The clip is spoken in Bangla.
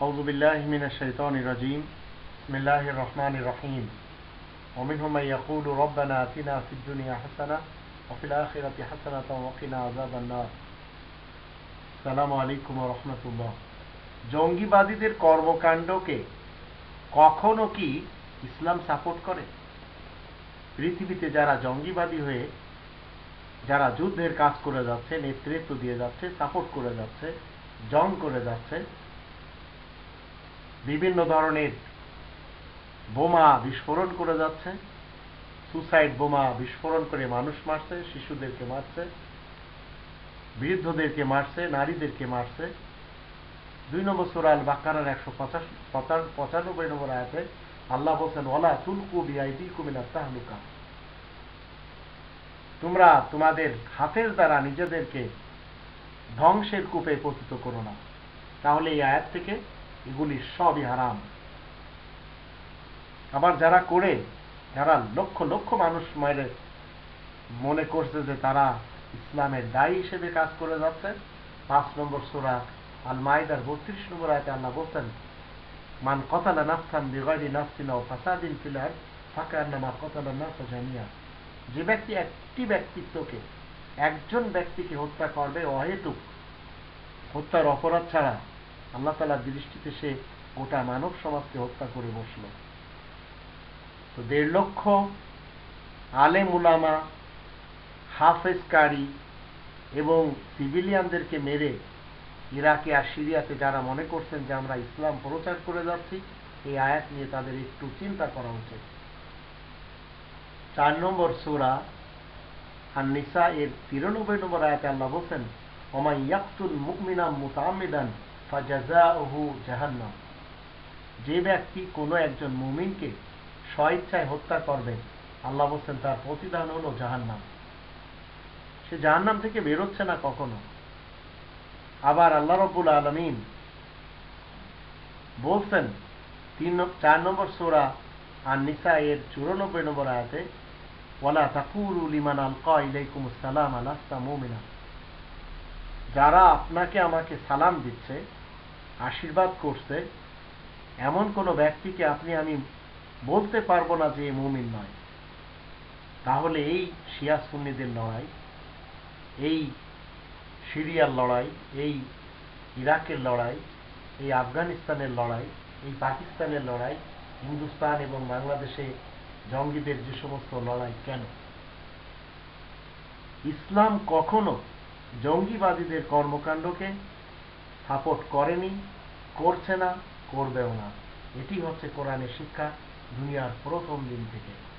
أعوذ بالله من الشيطان الرجيم بسم الله الرحمن الرحيم ومنهم من يقول ربنا آتنا في الدنيا حسنة وفي الآخرة حسنة وقنا عذاب النار السلام عليكم ورحمة الله জঙ্গিবাদীদের কর্মকাণ্ডকে কখনো কি ইসলাম সাপোর্ট করে পৃথিবীতে যারা জঙ্গিবাদী হয়ে যারা যুদ্ধের কাজ করে যাচ্ছে নেতৃত্ব দিয়ে যাচ্ছে সাপোর্ট করে যাচ্ছে জং করে যাচ্ছে বিভিন্ন ধরনের বোমা বিস্ফোরণ করে যাচ্ছে। সুসাইড বোমা বিস্ফোরণ করে মানুষ মারছে, শিশুদেরকে মারছে, বৃদ্ধদেরকে মারছে, নারীদেরকে মারছে। দুই নম্বর সুরাল বাক্কারার একশো পঁচানব্বই নম্বর আয়াতে আল্লাহ বলছেন ওলা তুলকু বিআইডি কুমিনা তাহলুকা। তোমরা তোমাদের হাতের দ্বারা নিজেদেরকে ধ্বংসের কূপে পতিত করো না। তাহলে এই আয়াত থেকে এগুলি সবই হারাম। আবার যারা করে, যারা লক্ষ লক্ষ মানুষ মায়ের মনে করছে যে তারা ইসলামের দায়ী হিসেবে কাজ করে যাচ্ছে, পাঁচ নম্বর সোরা আল মাইদার বত্রিশ নম্বর আয়তে আল্লাহ বলছেন, মান কতালা নাফসান বিগাইরি নাফসিনা ও ফাসাদিন ফিলার ফাঁকা নামা কতালা নাফসা জানিয়া যে ব্যক্তি একটি ব্যক্তিত্বকে, একজন ব্যক্তিকে হত্যা করবে অহেতুক, হত্যার অপরাধ ছাড়া আল্লাহ তালার দৃষ্টিতে সে গোটা মানব সমাজকে হত্যা করে বসল। তো দেড় লক্ষ আলেম উলামা, হাফেজকারী এবং সিভিলিয়ানদেরকে মেরে ইরাকে আর সিরিয়াতে যারা মনে করছেন যে আমরা ইসলাম প্রচার করে যাচ্ছি, এই আয়াত নিয়ে তাদের একটু চিন্তা করা উচিত। চার নম্বর সুরা আর নিসা এর তিরানব্বই নম্বর আয়াতে আল্লাহ বলছেন, ওমাই ইয়াকুল মুকমিনা মুতামিদান জাহান্নাম। যে ব্যক্তি কোনো একজন মুমিনকে হত্যা করবে, আল্লাহ বলছেন, তার প্রতিদান হলো জাহান্নাম। সে জাহান্নাম থেকে বেরোচ্ছে না কখনো। আবার আল্লাহ রবুল আলমিন বলছেন, তিন চার নম্বর সোরা আর নিসা এর চুরানব্বই নম্বর আয়াতে, ওয়ালা তাকুরু লিমান আলকা সালাম, আলাস্তা মোমিনা যারা আপনাকে আমাকে সালাম দিচ্ছে, আশীর্বাদ করছে, এমন কোনো ব্যক্তিকে আপনি আমি বলতে পারব না যে মুমিন নয়। তাহলে এই শিয়া সুন্নিদের লড়াই, এই সিরিয়ার লড়াই, এই ইরাকের লড়াই, এই আফগানিস্তানের লড়াই, এই পাকিস্তানের লড়াই, হিন্দুস্তান এবং বাংলাদেশে জঙ্গিদের যে সমস্ত লড়াই, কেন? ইসলাম কখনো জঙ্গিবাদীদের কর্মকাণ্ডকে সাপোর্ট করেনি, করছে না, করবেও না। এটি হচ্ছে কোরআনের শিক্ষা, দুনিয়ার প্রথম দিন থেকে।